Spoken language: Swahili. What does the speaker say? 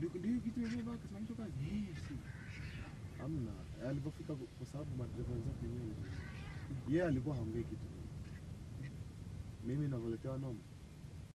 hiyo kitu kazi. Hamna. Kwa sababu madereva wenzake wenyewe. Yeye alikuwa haongei kitu. Mimi navyoletewa noma.